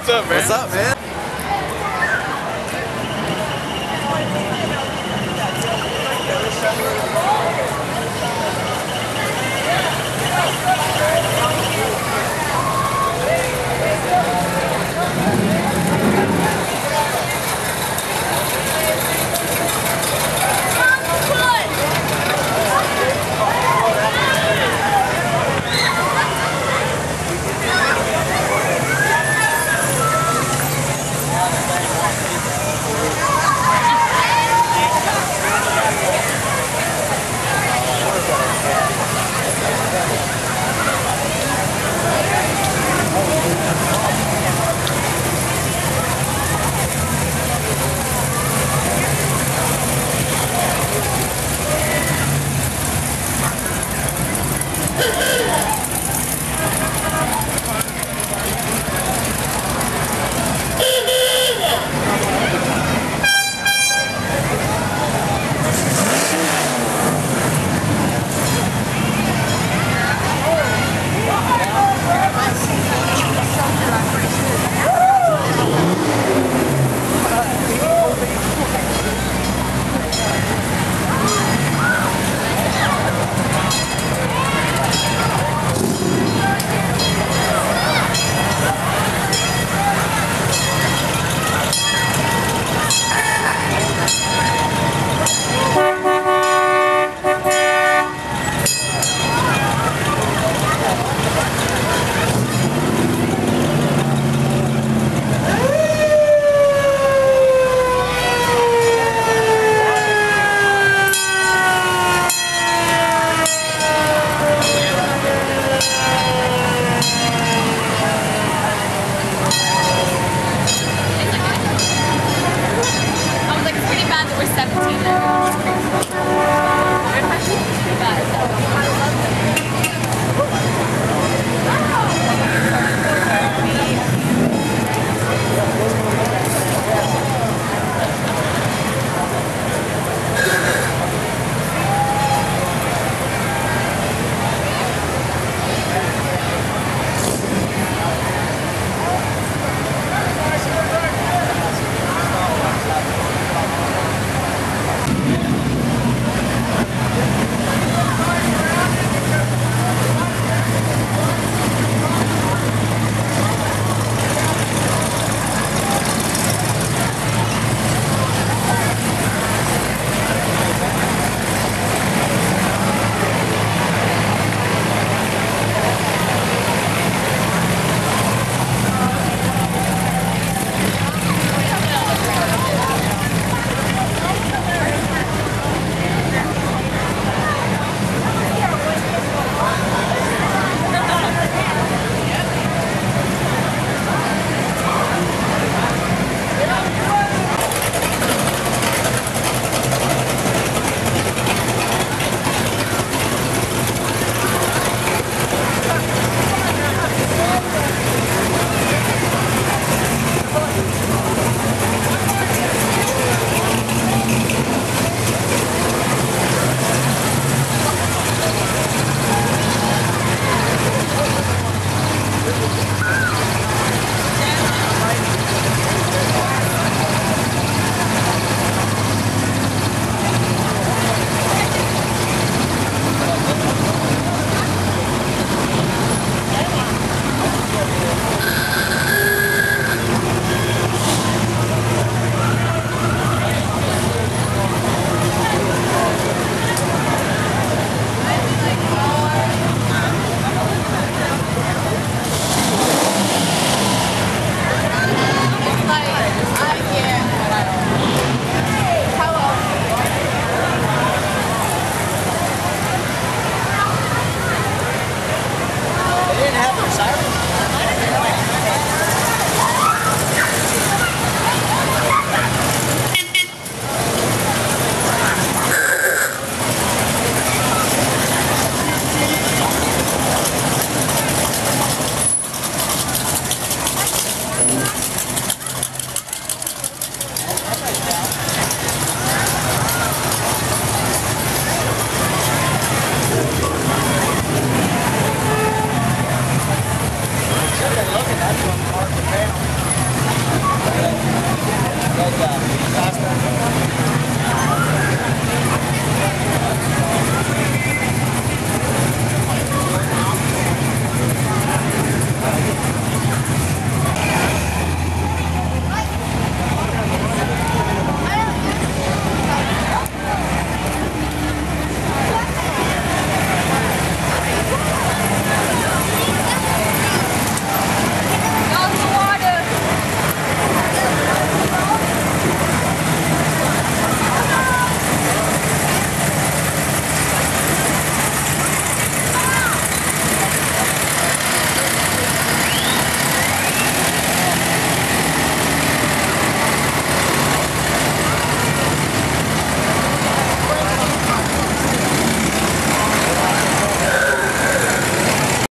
What's up, man? What's up, man?